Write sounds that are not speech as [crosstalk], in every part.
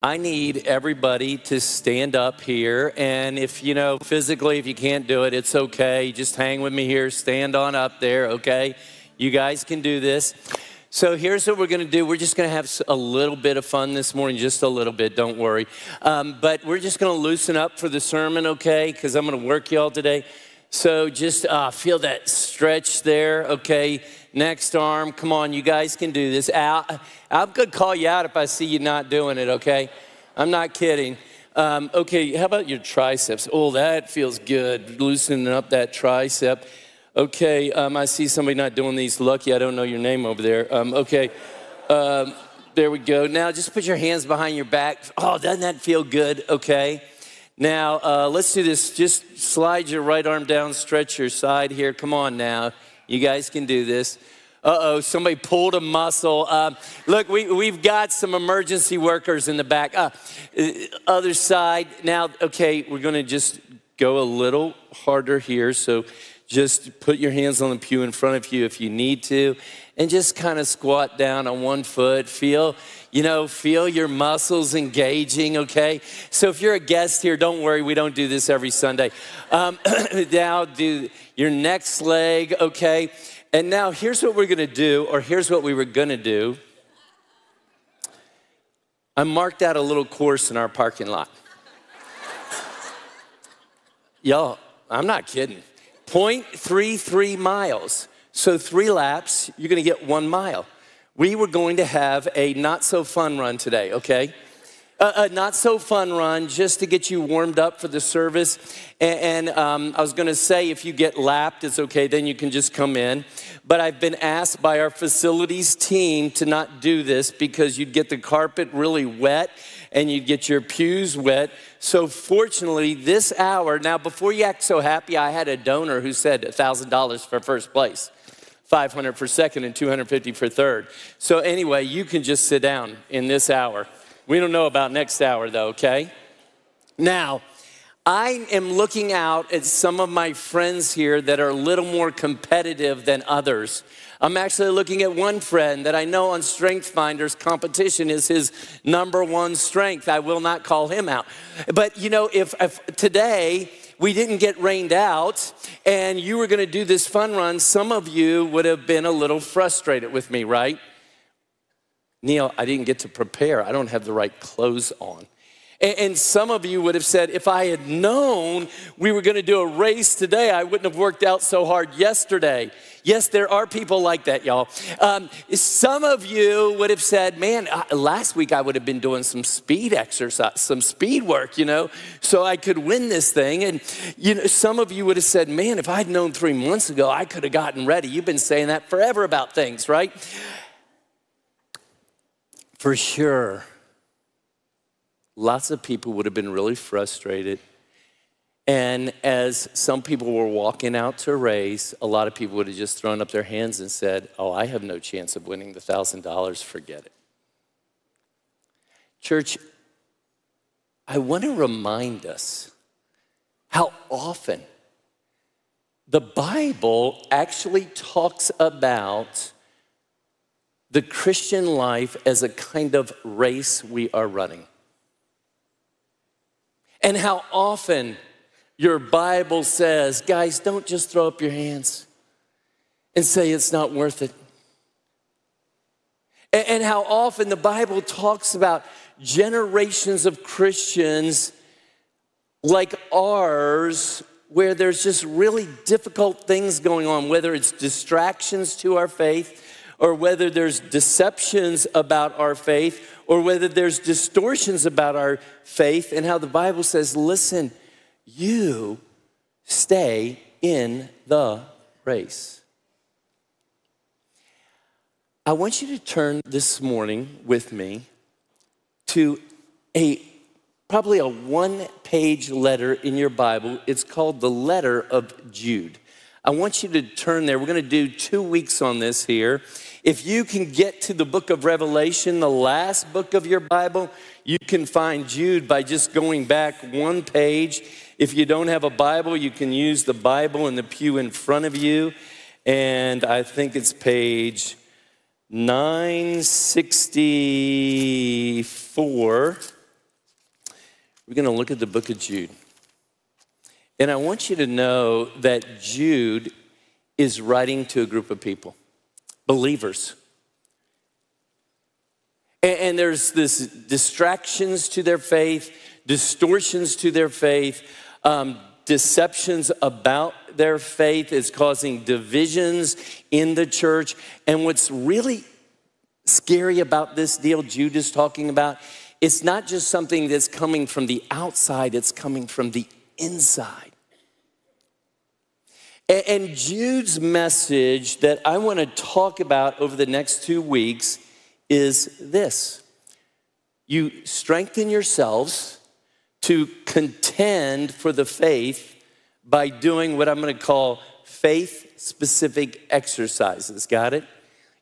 I need everybody to stand up here. And if, you know, physically, if you can't do it, it's okay. Just hang with me here. Stand on up there, okay? You guys can do this. So here's what we're going to do. We're just going to have a little bit of fun this morning, just a little bit, don't worry. Um, but we're just going to loosen up for the sermon, okay? Because I'm going to work y'all today. So just uh, feel that stretch there, okay? Next arm, come on, you guys can do this. Al, I'm gonna call you out if I see you not doing it, okay? I'm not kidding. Um, okay, how about your triceps? Oh, that feels good, loosening up that tricep. Okay, um, I see somebody not doing these. Lucky I don't know your name over there. Um, okay, um, there we go. Now just put your hands behind your back. Oh, doesn't that feel good? Okay. Now, uh, let's do this. Just slide your right arm down, stretch your side here. Come on now. You guys can do this. Uh oh, somebody pulled a muscle. Uh, look, we, we've got some emergency workers in the back. Uh, uh other side. Now, okay, we're going to just go a little harder here. So just put your hands on the pew in front of you if you need to, and just kind of squat down on one foot. Feel you know, feel your muscles engaging, okay? So if you're a guest here, don't worry, we don't do this every Sunday. Um, [coughs] now do your next leg, okay? And now here's what we're gonna do, or here's what we were gonna do. I marked out a little course in our parking lot. Y'all, I'm not kidding. 0.33 miles. So three laps, you're gonna get one mile we were going to have a not so fun run today, okay? A, not so fun run just to get you warmed up for the service. And, and um, I was gonna say, if you get lapped, it's okay, then you can just come in. But I've been asked by our facilities team to not do this because you'd get the carpet really wet and you'd get your pews wet. So, fortunately, this hour, now before you act so happy, I had a donor who said $1,000 for first place. 500 for second and 250 for third. So, anyway, you can just sit down in this hour. We don't know about next hour, though, okay? Now, I am looking out at some of my friends here that are a little more competitive than others. I'm actually looking at one friend that I know on Strength Finders competition is his number one strength. I will not call him out. But you know, if, if today we didn't get rained out and you were going to do this fun run, some of you would have been a little frustrated with me, right? Neil, I didn't get to prepare. I don't have the right clothes on. And some of you would have said, if I had known we were going to do a race today, I wouldn't have worked out so hard yesterday. Yes, there are people like that, y'all. Um, some of you would have said, man, last week I would have been doing some speed exercise, some speed work, you know, so I could win this thing. And, you know, some of you would have said, man, if I'd known three months ago, I could have gotten ready. You've been saying that forever about things, right? For sure lots of people would have been really frustrated. And as some people were walking out to race, a lot of people would have just thrown up their hands and said, Oh, I have no chance of winning the $1,000, forget it. Church, I want to remind us how often the Bible actually talks about the Christian life as a kind of race we are running and how often your Bible says, guys, don't just throw up your hands and say it's not worth it. And how often the Bible talks about generations of Christians like ours, where there's just really difficult things going on, whether it's distractions to our faith or whether there's deceptions about our faith, or whether there's distortions about our faith, and how the Bible says, listen, you stay in the race. I want you to turn this morning with me to a probably a one page letter in your Bible. It's called the letter of Jude. I want you to turn there. We're going to do two weeks on this here. If you can get to the book of Revelation, the last book of your Bible, you can find Jude by just going back one page. If you don't have a Bible, you can use the Bible in the pew in front of you. And I think it's page 964. We're going to look at the book of Jude. And I want you to know that Jude is writing to a group of people, believers. And, there's this distractions to their faith, distortions to their faith, um, deceptions about their faith is causing divisions in the church. And what's really scary about this deal Jude is talking about, it's not just something that's coming from the outside, it's coming from the inside. And Jude's message that I want to talk about over the next two weeks is this you strengthen yourselves to contend for the faith by doing what I'm going to call faith specific exercises. Got it?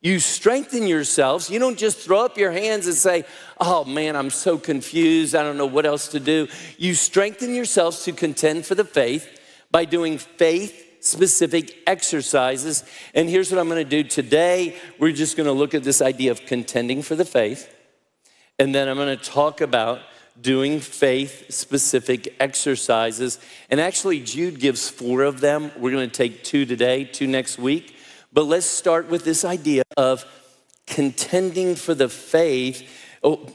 You strengthen yourselves. You don't just throw up your hands and say, Oh man, I'm so confused. I don't know what else to do. You strengthen yourselves to contend for the faith by doing faith specific exercises. And here's what I'm going to do today. We're just going to look at this idea of contending for the faith. And then I'm going to talk about doing faith specific exercises. And actually, Jude gives four of them. We're going to take two today, two next week. But let's start with this idea of contending for the faith. Oh,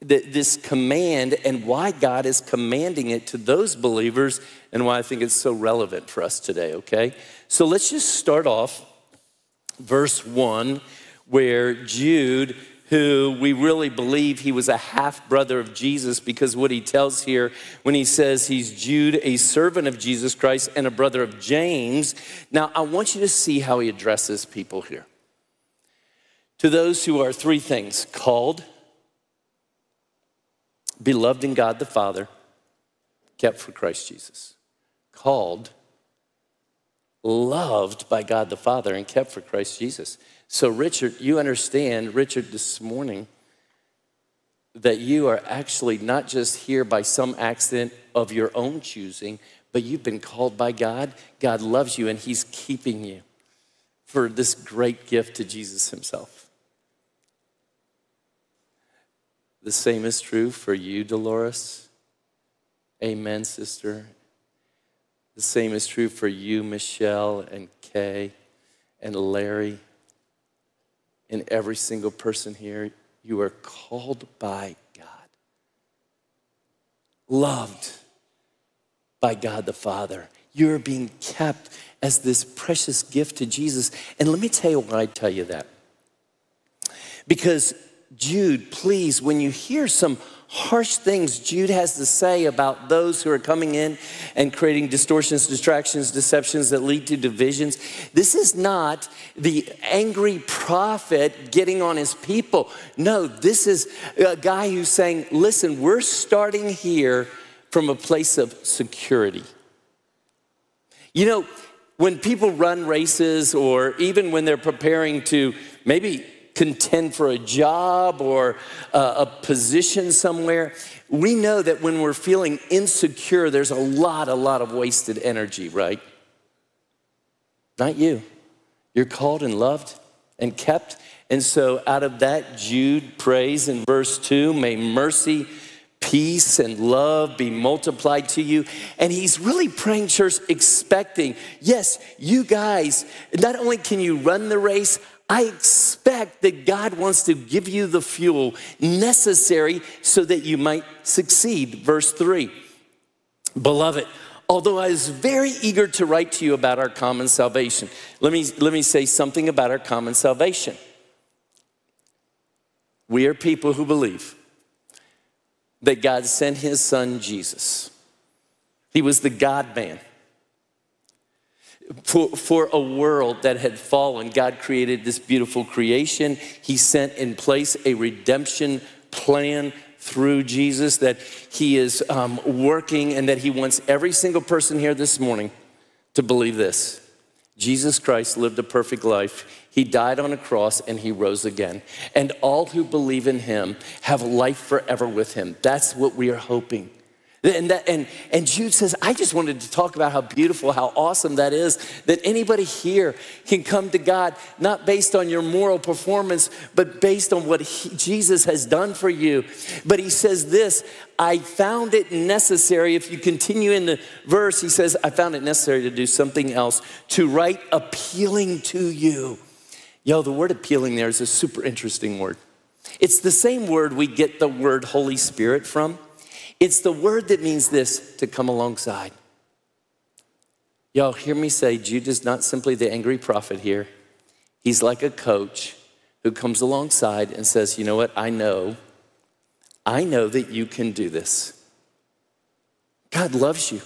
this command and why God is commanding it to those believers and why I think it's so relevant for us today, okay? So let's just start off verse one, where Jude, who we really believe he was a half brother of Jesus because what he tells here when he says he's Jude, a servant of Jesus Christ and a brother of James. Now, I want you to see how he addresses people here. To those who are three things called, beloved in God the Father, kept for Christ Jesus. Called, loved by God the Father, and kept for Christ Jesus. So, Richard, you understand, Richard, this morning, that you are actually not just here by some accident of your own choosing, but you've been called by God. God loves you, and He's keeping you for this great gift to Jesus Himself. The same is true for you, Dolores. Amen, sister. The same is true for you, Michelle and Kay and Larry and every single person here. You are called by God, loved by God the Father. You're being kept as this precious gift to Jesus. And let me tell you why I tell you that. Because Jude, please, when you hear some harsh things Jude has to say about those who are coming in and creating distortions, distractions, deceptions that lead to divisions. This is not the angry prophet getting on his people. No, this is a guy who's saying, listen, we're starting here from a place of security. You know, when people run races or even when they're preparing to maybe contend for a job or a, a position somewhere, we know that when we're feeling insecure, there's a lot, a lot of wasted energy, right? Not you. You're called and loved and kept. And so, out of that, Jude prays in verse 2 may mercy, peace, and love be multiplied to you. And he's really praying, church, expecting, yes, you guys, not only can you run the race, I expect that God wants to give you the fuel necessary so that you might succeed. Verse 3 Beloved, although I was very eager to write to you about our common salvation, let me, let me say something about our common salvation. We are people who believe that God sent his son Jesus. He was the God man for, for a world that had fallen, God created this beautiful creation. He sent in place a redemption plan through Jesus that He is um, working and that He wants every single person here this morning to believe this. Jesus Christ lived a perfect life. He died on a cross and he rose again. And all who believe in him have life forever with him. That's what we are hoping. And, that, and, and Jude says, I just wanted to talk about how beautiful, how awesome that is that anybody here can come to God, not based on your moral performance, but based on what he, Jesus has done for you. But he says this I found it necessary, if you continue in the verse, he says, I found it necessary to do something else, to write appealing to you. Yo, the word appealing there is a super interesting word. It's the same word we get the word Holy Spirit from. It's the word that means this to come alongside. Y'all hear me say, Jude is not simply the angry prophet here. He's like a coach who comes alongside and says, You know what? I know, I know that you can do this. God loves you,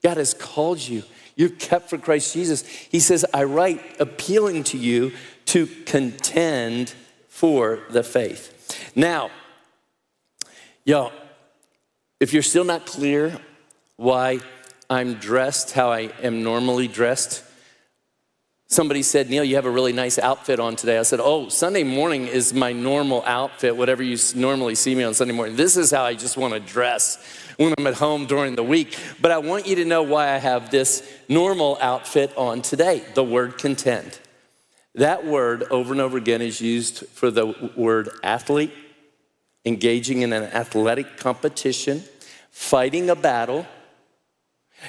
God has called you. You're kept for Christ Jesus. He says, I write appealing to you to contend for the faith. Now, y'all, if you're still not clear why I'm dressed how I am normally dressed, somebody said, Neil, you have a really nice outfit on today. I said, Oh, Sunday morning is my normal outfit, whatever you normally see me on Sunday morning. This is how I just want to dress when I'm at home during the week. But I want you to know why I have this normal outfit on today the word contend. That word over and over again is used for the word athlete engaging in an athletic competition, fighting a battle.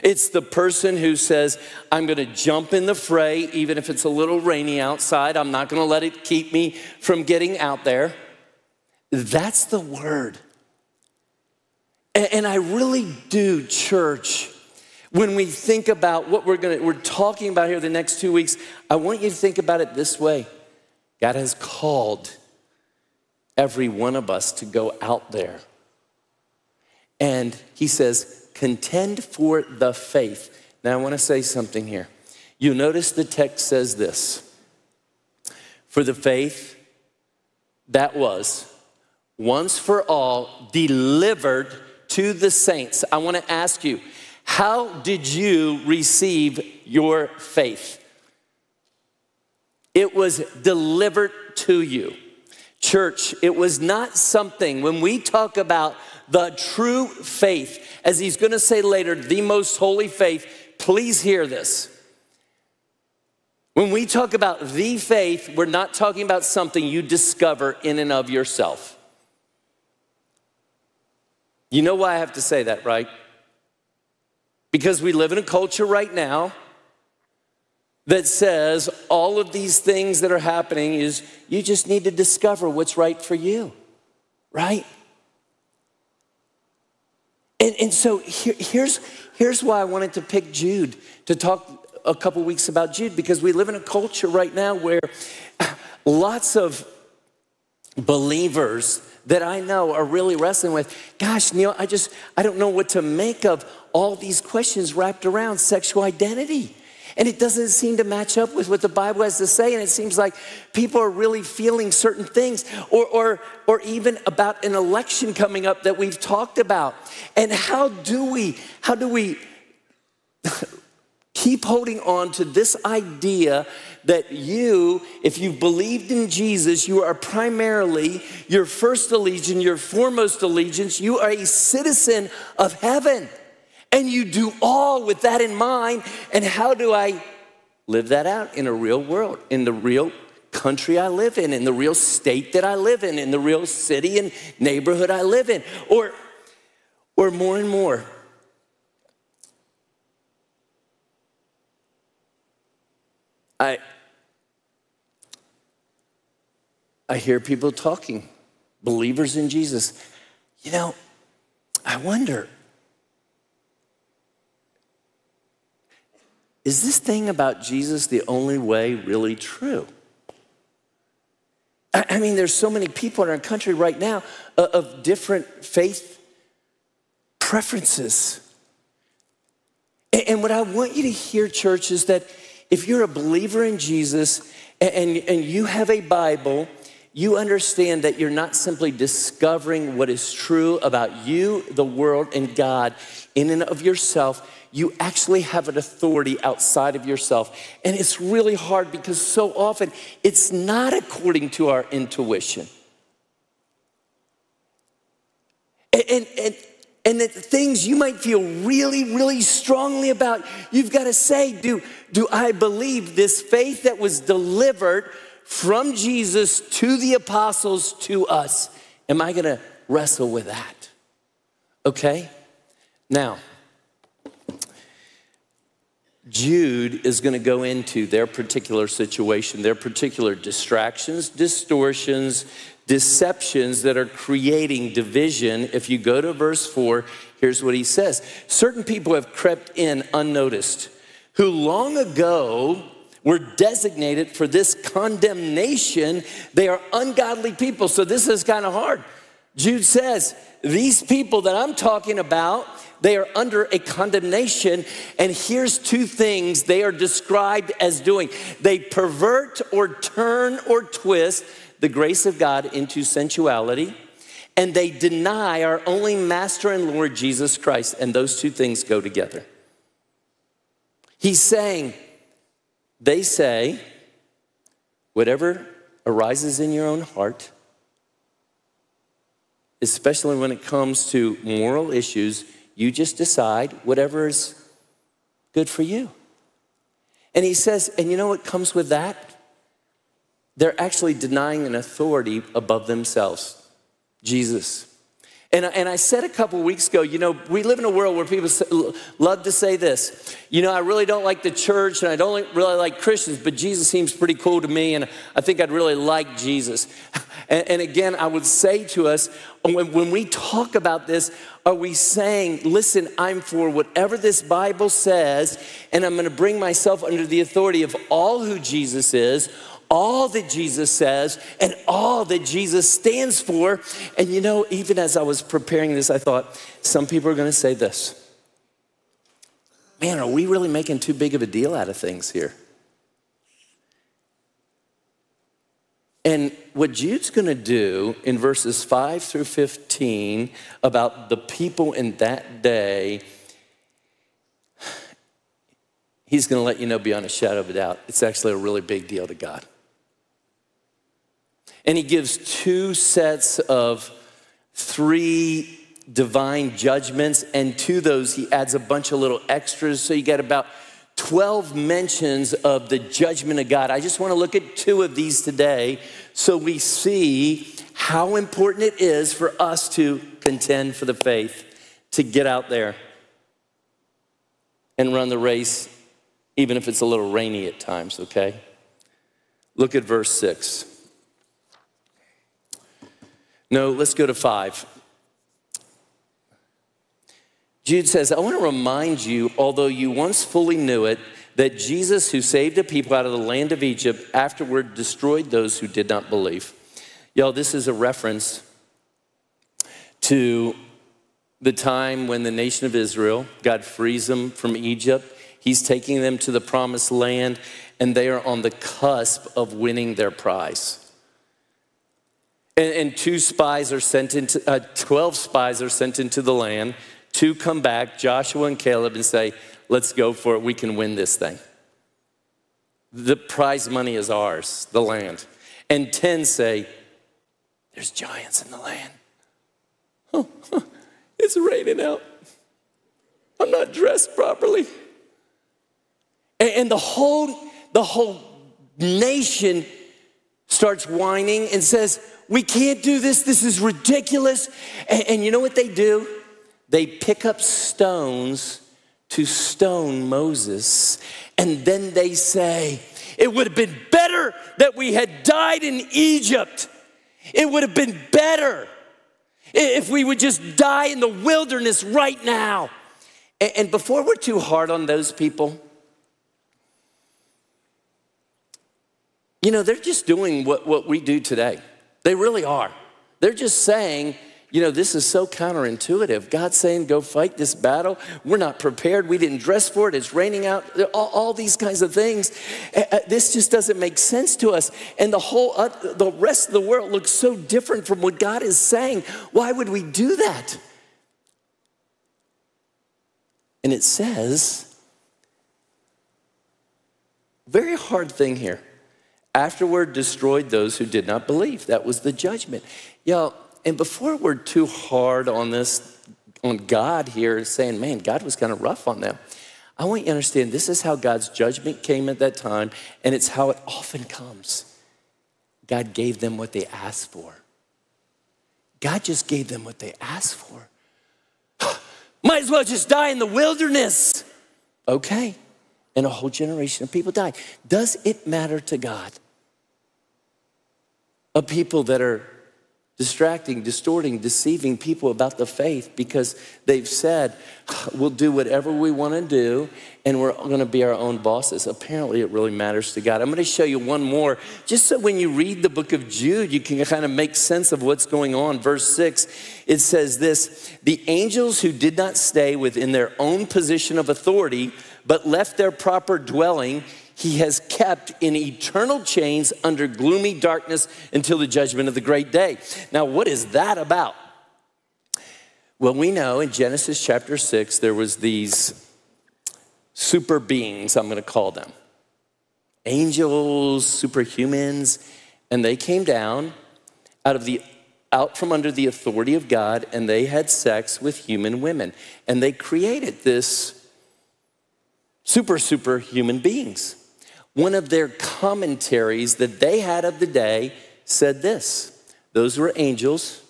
It's the person who says, I'm gonna jump in the fray, even if it's a little rainy outside. I'm not gonna let it keep me from getting out there. That's the word. And I really do, church, when we think about what we're gonna, we're talking about here the next two weeks, I want you to think about it this way God has called every one of us to go out there. And he says, contend for the faith. Now, I want to say something here. You notice the text says this for the faith that was once for all delivered to the saints. I want to ask you, how did you receive your faith? It was delivered to you. Church, it was not something, when we talk about the true faith, as he's gonna say later, the most holy faith, please hear this. When we talk about the faith, we're not talking about something you discover in and of yourself. You know why I have to say that, right? Because we live in a culture right now that says all of these things that are happening is you just need to discover what's right for you, right? And, and so here, here's, here's why I wanted to pick Jude to talk a couple weeks about Jude because we live in a culture right now where lots of believers that I know are really wrestling with, gosh, Neil, I just, I don't know what to make of all these questions wrapped around sexual identity. And it doesn't seem to match up with what the Bible has to say. And it seems like people are really feeling certain things, or, or, or even about an election coming up that we've talked about. And how do we, how do we [laughs] keep holding on to this idea that you, if you've believed in Jesus, you are primarily your first allegiance, your foremost allegiance, you are a citizen of heaven. And you do all with that in mind. And how do I live that out in a real world, in the real country I live in, in the real state that I live in, in the real city and neighborhood I live in? Or, or more and more, I, I hear people talking, believers in Jesus. You know, I wonder is this thing about Jesus the only way really true? I mean, there's so many people in our country right now uh, of different faith preferences. And what I want you to hear, church, is that if you're a believer in Jesus and, and you have a Bible, you understand that you're not simply discovering what is true about you, the world, and God in and of yourself you actually have an authority outside of yourself. And it's really hard because so often it's not according to our intuition. And, and, and the things you might feel really, really strongly about, you've got to say, do, do I believe this faith that was delivered from Jesus to the apostles to us? Am I going to wrestle with that? Okay? Now, Jude is going to go into their particular situation, their particular distractions, distortions, deceptions that are creating division. If you go to verse 4, here's what he says Certain people have crept in unnoticed, who long ago were designated for this condemnation. They are ungodly people. So this is kind of hard. Jude says, These people that I'm talking about, they are under a condemnation. And here's two things they are described as doing they pervert or turn or twist the grace of God into sensuality, and they deny our only master and Lord Jesus Christ. And those two things go together. He's saying, they say, whatever arises in your own heart, especially when it comes to moral issues, you just decide whatever is good for you. And he says, and you know what comes with that? They're actually denying an authority above themselves Jesus. And, and I said a couple weeks ago, you know, we live in a world where people love to say this. You know, I really don't like the church and I don't really like Christians, but Jesus seems pretty cool to me and I think I'd really like Jesus. [laughs] And, and again, I would say to us, when, when we talk about this, are we saying, listen, I'm for whatever this Bible says, and I'm gonna bring myself under the authority of all who Jesus is, all that Jesus says and all that Jesus stands for. And you know, even as I was preparing this, I thought some people are going to say this Man, are we really making too big of a deal out of things here? And what Jude's going to do in verses 5 through 15 about the people in that day, he's going to let you know beyond a shadow of a doubt, it's actually a really big deal to God. And he gives two sets of three divine judgments, and to those, he adds a bunch of little extras. So you get about 12 mentions of the judgment of God. I just want to look at two of these today so we see how important it is for us to contend for the faith, to get out there and run the race, even if it's a little rainy at times, okay? Look at verse 6. No, let's go to five. Jude says, I want to remind you, although you once fully knew it, that Jesus, who saved a people out of the land of Egypt, afterward destroyed those who did not believe. Y'all, this is a reference to the time when the nation of Israel, God frees them from Egypt. He's taking them to the promised land, and they are on the cusp of winning their prize. And, and two spies are sent into, uh, 12 spies are sent into the land. Two come back, Joshua and Caleb, and say, Let's go for it. We can win this thing. The prize money is ours, the land. And 10 say, There's giants in the land. Oh, [laughs] it's raining out. I'm not dressed properly. And, and the whole, the whole nation starts whining and says, we can't do this. This is ridiculous. And, and you know what they do? They pick up stones to stone Moses. And then they say, It would have been better that we had died in Egypt. It would have been better if we would just die in the wilderness right now. And before we're too hard on those people, you know, they're just doing what, what we do today. They really are. They're just saying, you know, this is so counterintuitive. God's saying, go fight this battle. We're not prepared. We didn't dress for it. It's raining out. All, all these kinds of things. This just doesn't make sense to us. And the whole, uh, the rest of the world looks so different from what God is saying. Why would we do that? And it says, very hard thing here afterward destroyed those who did not believe. That was the judgment. Y'all, and before we're too hard on this, on God here saying, man, God was kind of rough on them. I want you to understand this is how God's judgment came at that time, and it's how it often comes. God gave them what they asked for. God just gave them what they asked for. [gasps] Might as well just die in the wilderness. Okay. And a whole generation of people died. Does it matter to God? Of people that are distracting, distorting, deceiving people about the faith because they've said, we'll do whatever we want to do and we're going to be our own bosses. Apparently, it really matters to God. I'm going to show you one more, just so when you read the book of Jude, you can kind of make sense of what's going on. Verse 6, it says this The angels who did not stay within their own position of authority, but left their proper dwelling, he has kept in eternal chains under gloomy darkness until the judgment of the great day. Now, what is that about? Well, we know in Genesis chapter 6, there was these super beings, I'm gonna call them. Angels, superhumans, and they came down out of the out from under the authority of God and they had sex with human women. And they created this super, super human beings. One of their commentaries that they had of the day said this those were angels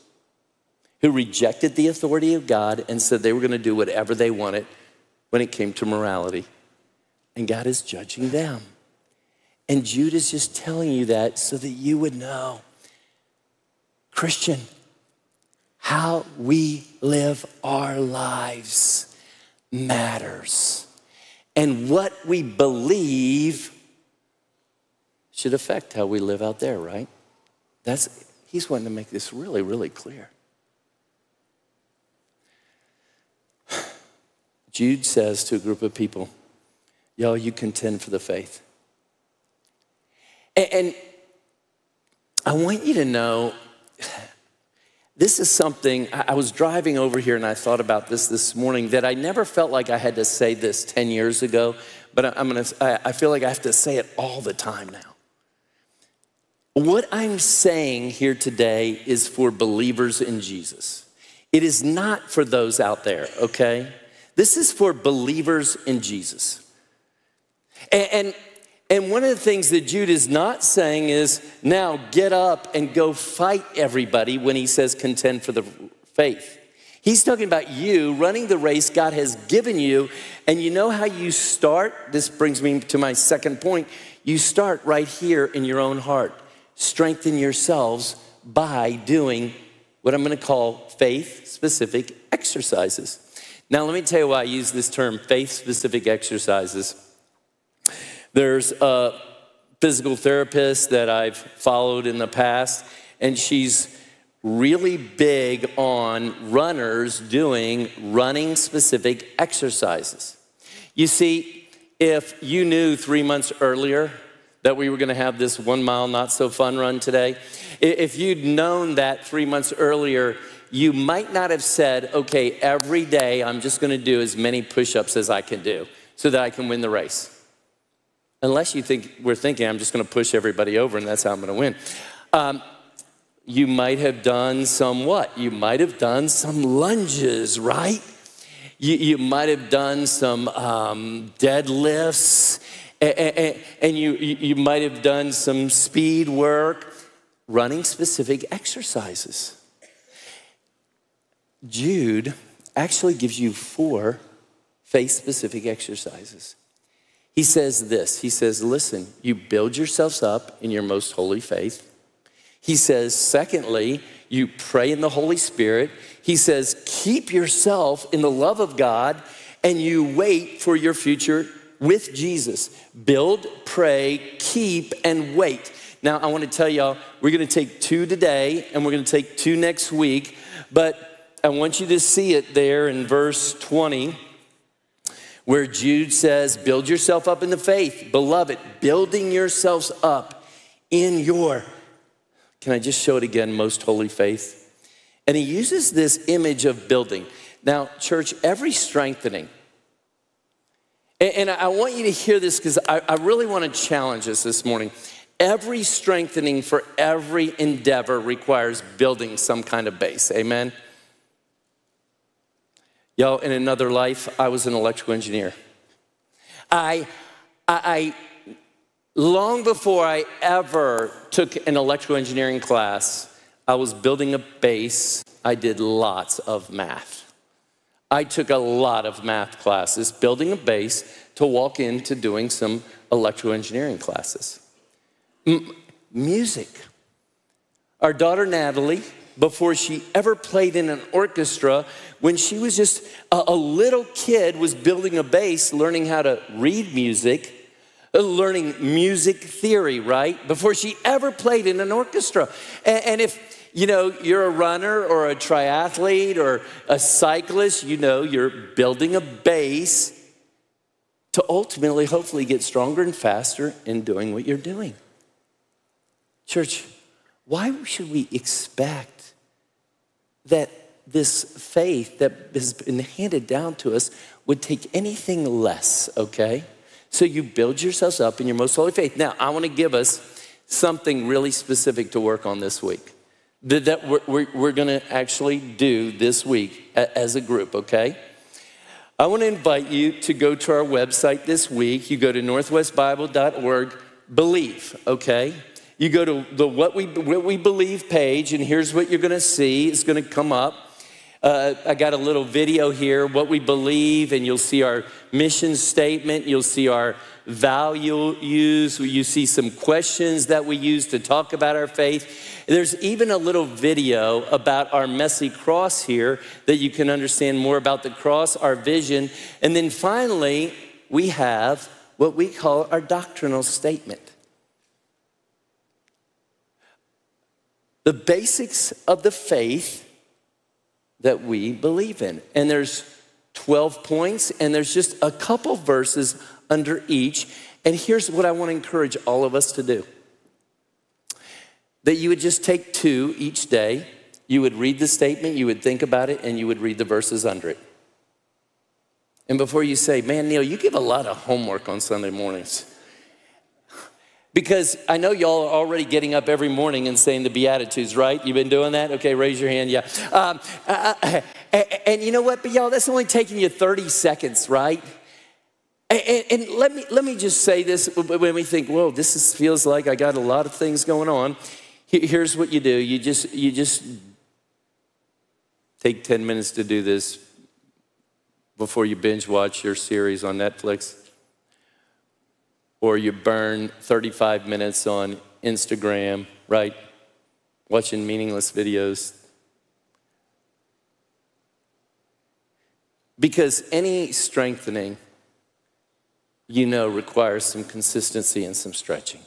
who rejected the authority of God and said they were going to do whatever they wanted when it came to morality. And God is judging them. And Jude is just telling you that so that you would know. Christian, how we live our lives matters. And what we believe should affect how we live out there, right? That's, he's wanting to make this really, really clear. [sighs] Jude says to a group of people, Y'all, you contend for the faith. And, and I want you to know [sighs] this is something, I was driving over here and I thought about this this morning that I never felt like I had to say this 10 years ago, but I'm gonna, I feel like I have to say it all the time now. What I'm saying here today is for believers in Jesus. It is not for those out there, okay? This is for believers in Jesus. And, and, and, one of the things that Jude is not saying is now get up and go fight everybody when he says contend for the faith. He's talking about you running the race God has given you. And you know how you start? This brings me to my second point. You start right here in your own heart strengthen yourselves by doing what I'm going to call faith specific exercises. Now, let me tell you why I use this term faith specific exercises. There's a physical therapist that I've followed in the past, and she's really big on runners doing running specific exercises. You see, if you knew three months earlier that we were going to have this one mile not so fun run today. If you'd known that three months earlier, you might not have said, okay, every day I'm just going to do as many push ups as I can do so that I can win the race. Unless you think we're thinking I'm just going to push everybody over and that's how I'm going to win. Um, you might have done some what? You might have done some lunges, right? You, you might have done some um, deadlifts and, and you, you might have done some speed work, running specific exercises. Jude actually gives you four faith specific exercises. He says this He says, Listen, you build yourselves up in your most holy faith. He says, secondly, you pray in the Holy Spirit. He says, keep yourself in the love of God and you wait for your future with Jesus. Build, pray, keep, and wait. Now, I want to tell y'all, we're going to take two today and we're going to take two next week, but I want you to see it there in verse 20 where Jude says, Build yourself up in the faith, beloved, building yourselves up in your, can I just show it again, most holy faith? And he uses this image of building. Now, church, every strengthening, and I want you to hear this because I really want to challenge us this morning. Every strengthening for every endeavor requires building some kind of base. Amen? Y'all, in another life, I was an electrical engineer. I, I, I long before I ever took an electrical engineering class, I was building a base. I did lots of math. I took a lot of math classes, building a base to walk into doing some electrical engineering classes. M- music. Our daughter Natalie, before she ever played in an orchestra, when she was just a, a little kid, was building a base, learning how to read music, uh, learning music theory, right? Before she ever played in an orchestra. and, and if you know, you're a runner or a triathlete or a cyclist, you know, you're building a base to ultimately, hopefully, get stronger and faster in doing what you're doing. Church, why should we expect that this faith that has been handed down to us would take anything less, okay? So you build yourselves up in your most holy faith. Now, I want to give us something really specific to work on this week that we're, we're, going to actually do this week as a group, okay? I want to invite you to go to our website this week. You go to northwestbible.org, believe, okay? You go to the What We, what we Believe page, and here's what you're going to see. It's going to come up. Uh, I got a little video here, what we believe, and you'll see our mission statement. You'll see our values. You see some questions that we use to talk about our faith. There's even a little video about our messy cross here that you can understand more about the cross, our vision. And then finally, we have what we call our doctrinal statement. the basics of the faith that we believe in. And there's 12 points, and there's just a couple verses under each. And here's what I want to encourage all of us to do that you would just take two each day. You would read the statement, you would think about it, and you would read the verses under it. And before you say, man, Neil, you give a lot of homework on Sunday mornings. Because I know y'all are already getting up every morning and saying the Beatitudes, right? You've been doing that? Okay, raise your hand, yeah. Um, uh, uh, [laughs] and, and, you know what, but y'all, that's only taking you 30 seconds, right? And, and, let, me, let me just say this when we think, whoa, this is, feels like I got a lot of things going on. Here's what you do you just, you just take 10 minutes to do this before you binge watch your series on Netflix or you burn 35 minutes on Instagram, right? Watching meaningless videos. Because any strengthening, you know, requires some consistency and some stretching.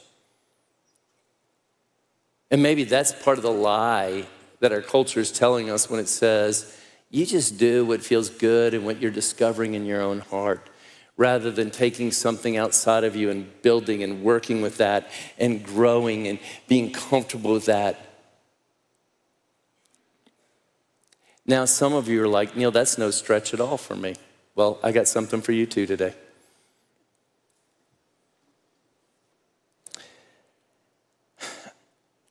And maybe that's part of the lie that our culture is telling us when it says, you just do what feels good and what you're discovering in your own heart rather than taking something outside of you and building and working with that and growing and being comfortable with that. Now, some of you are like, Neil, that's no stretch at all for me. Well, I got something for you too today.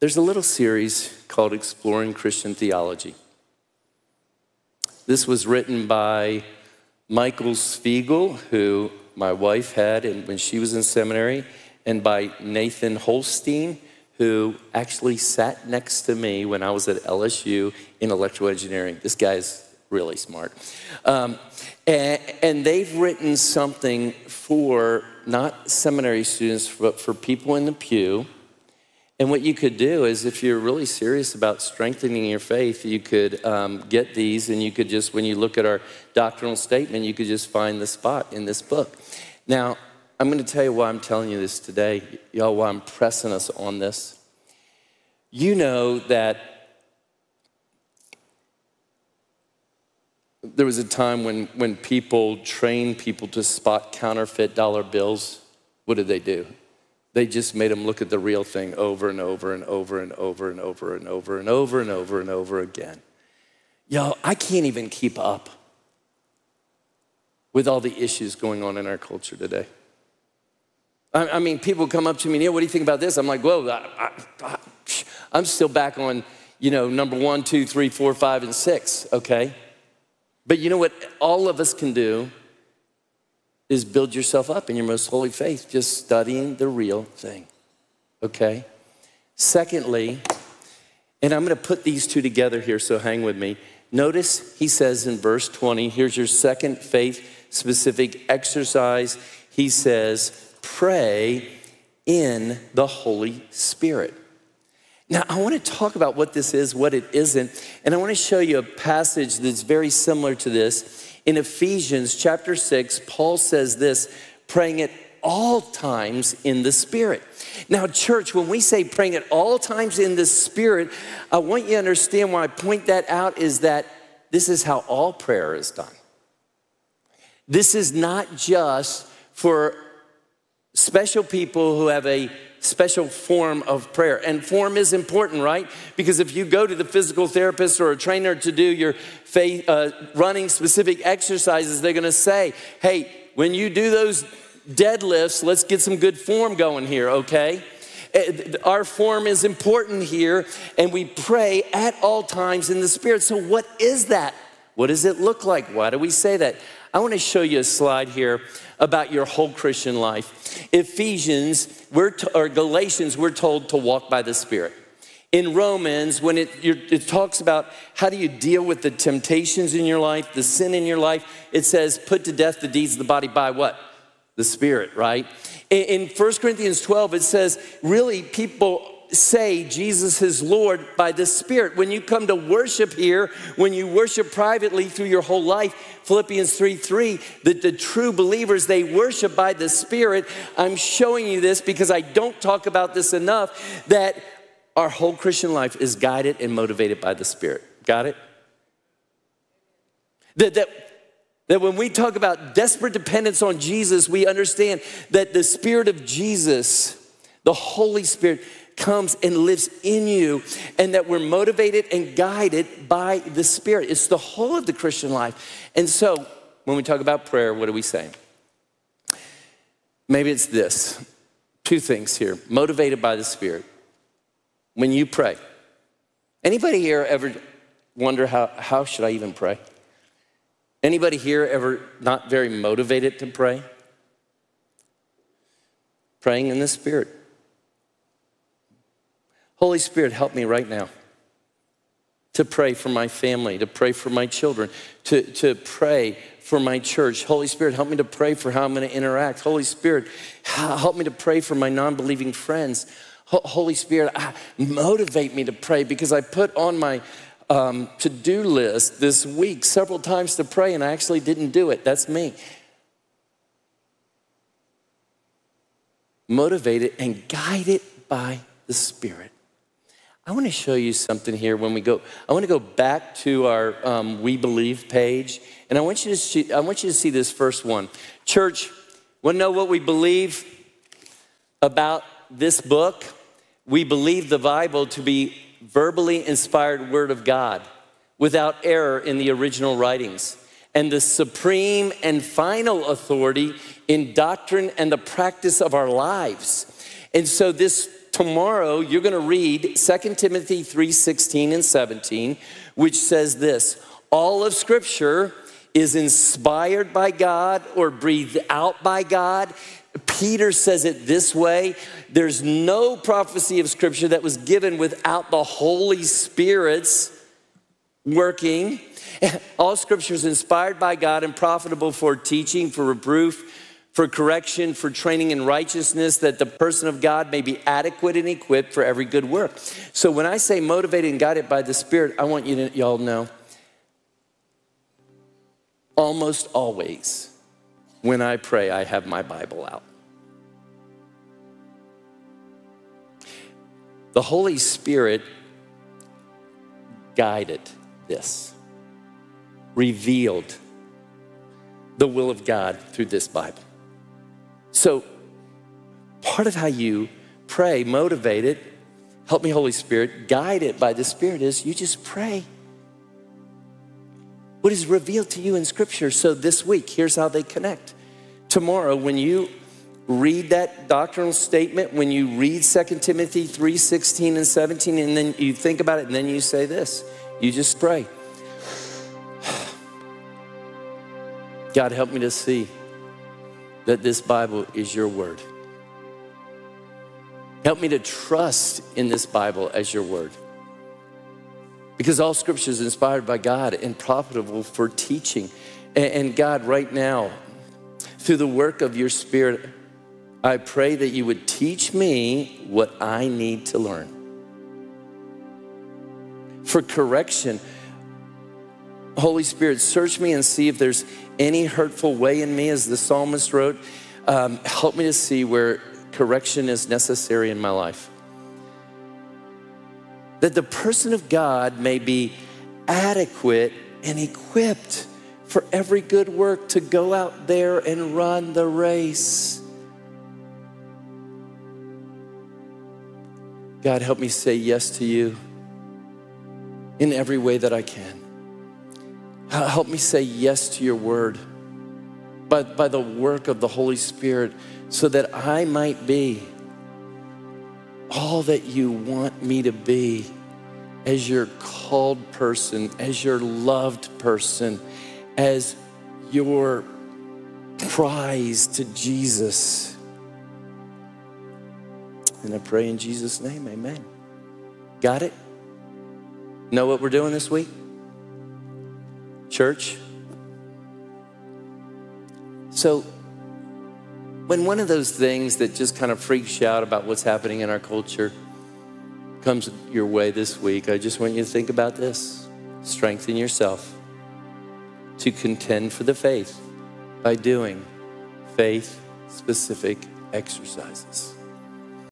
There's a little series called Exploring Christian Theology. This was written by Michael Svigel, who my wife had when she was in seminary, and by Nathan Holsteen, who actually sat next to me when I was at LSU in electrical engineering. This guy's really smart. Um, and, and, they've written something for not seminary students, but for people in the pew and what you could do is, if you're really serious about strengthening your faith, you could um, get these and you could just, when you look at our doctrinal statement, you could just find the spot in this book. Now, I'm going to tell you why I'm telling you this today, y'all, why I'm pressing us on this. You know that there was a time when, when people trained people to spot counterfeit dollar bills. What did they do? They just made them look at the real thing over and over and over and over and over and over and over and over and over again. Y'all, I can't even keep up with all the issues going on in our culture today. I, mean, people come up to me, Neil, what do you think about this? I'm like, whoa, I, I, I'm still back on, you know, number one, two, three, four, five, and six, okay? But you know what all of us can do is build yourself up in your most holy faith, just studying the real thing. Okay? Secondly, and I'm gonna put these two together here, so hang with me. Notice he says in verse 20, here's your second faith specific exercise. He says, pray in the Holy Spirit. Now, I want to talk about what this is, what it isn't, and I want to show you a passage that's very similar to this. In Ephesians chapter 6, Paul says this praying at all times in the Spirit. Now, church, when we say praying at all times in the Spirit, I want you to understand why I point that out is that this is how all prayer is done. This is not just for special people who have a special form of prayer. And form is important, right? Because if you go to the physical therapist or a trainer to do your faith, uh, running specific exercises, they're gonna say, hey, when you do those deadlifts, let's get some good form going here, okay? Eh, our form is important here, and we pray at all times in the Spirit. So, what is that? What does it look like? Why do we say that? I want to show you a slide here about your whole Christian life. Ephesians, we're or Galatians, we're told to walk by the Spirit. In Romans, when it, it talks about how do you deal with the temptations in your life, the sin in your life, it says, put to death the deeds of the body by what? The Spirit, right? In, in 1 Corinthians 12, it says, really, people say Jesus is Lord by the Spirit. When you come to worship here, when you worship privately through your whole life, Philippians 3 3, that the true believers, they worship by the Spirit. I'm showing you this because I don't talk about this enough that our whole Christian life is guided and motivated by the Spirit. Got it? That, that, that when we talk about desperate dependence on Jesus, we understand that the Spirit of Jesus, the Holy Spirit, comes and lives in you, and that we're motivated and guided by the Spirit. It's the whole of the Christian life. And so, when we talk about prayer, what are we saying? Maybe it's this two things here motivated by the Spirit. When you pray, anybody here ever wonder how, how should I even pray? Anybody here ever not very motivated to pray? Praying in the Spirit. Holy Spirit, help me right now to pray for my family, to pray for my children, to, to pray for my church. Holy Spirit, help me to pray for how I'm going to interact. Holy Spirit, help me to pray for my non believing friends. Holy Spirit, motivate me to pray because I put on my um, to do list this week several times to pray and I actually didn't do it. That's me. Motivated and guided by the Spirit. I want to show you something here when we go. I want to go back to our um, We Believe page, and I want you to see, I want you to see this first one. Church, want to know what we believe about this book? We believe the Bible to be verbally inspired Word of God without error in the original writings, and the supreme and final authority in doctrine and the practice of our lives. And so this tomorrow you're going to read 2 Timothy 3:16 and 17, which says this, all of scripture is inspired by God or breathed out by God. Peter says it this way there's no prophecy of scripture that was given without the Holy Spirit's working. [laughs] All scripture is inspired by God and profitable for teaching, for reproof, for correction, for training in righteousness, that the person of God may be adequate and equipped for every good work. So when I say motivated and guided by the Spirit, I want you to y'all know almost always when I pray, I have my Bible out. The Holy Spirit guided this, revealed the will of God through this Bible. So, part of how you pray, motivate it, help me, Holy Spirit, guide it by the Spirit is you just pray. What is revealed to you in Scripture. So, this week, here's how they connect. Tomorrow, when you read that doctrinal statement, when you read 2 Timothy 3.16 and 17, and then you think about it, and then you say this, you just pray. [sighs] God, help me to see that this Bible is your word. Help me to trust in this Bible as your word. Because all scripture is inspired by God and profitable for teaching. And God, right now, through the work of your Spirit, I pray that you would teach me what I need to learn. For correction, Holy Spirit, search me and see if there's any hurtful way in me, as the psalmist wrote. Um, help me to see where correction is necessary in my life. That the person of God may be adequate and equipped for every good work to go out there and run the race. God, help me say yes to you in every way that I can. Uh, help me say yes to your word by, by the work of the Holy Spirit so that I might be all that you want me to be as your called person, as your loved person, as your prize to Jesus. And I pray in Jesus' name, amen. Got it? Know what we're doing this week? Church? So, when one of those things that just kind of freaks you out about what's happening in our culture comes your way this week, I just want you to think about this. Strengthen yourself to contend for the faith by doing faith specific exercises.